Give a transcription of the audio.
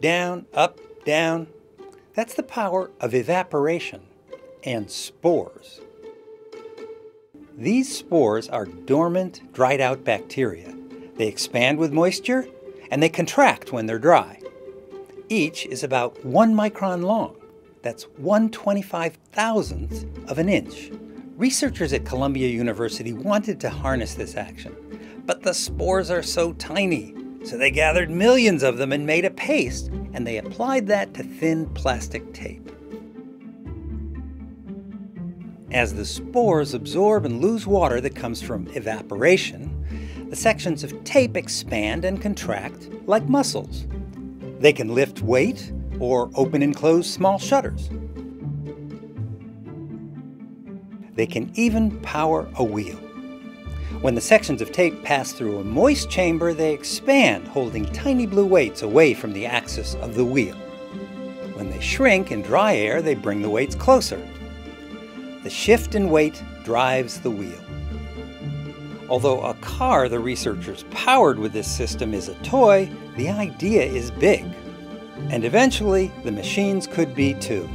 down, up, down. That's the power of evaporation and spores. These spores are dormant, dried out bacteria. They expand with moisture and they contract when they're dry. Each is about one micron long. That's 1 125,000th of an inch. Researchers at Columbia University wanted to harness this action, but the spores are so tiny, so they gathered millions of them and made a paste, and they applied that to thin plastic tape. As the spores absorb and lose water that comes from evaporation, the sections of tape expand and contract like muscles. They can lift weight or open and close small shutters. They can even power a wheel. When the sections of tape pass through a moist chamber, they expand, holding tiny blue weights away from the axis of the wheel. When they shrink in dry air, they bring the weights closer. The shift in weight drives the wheel. Although a car the researchers powered with this system is a toy, the idea is big. And eventually, the machines could be too.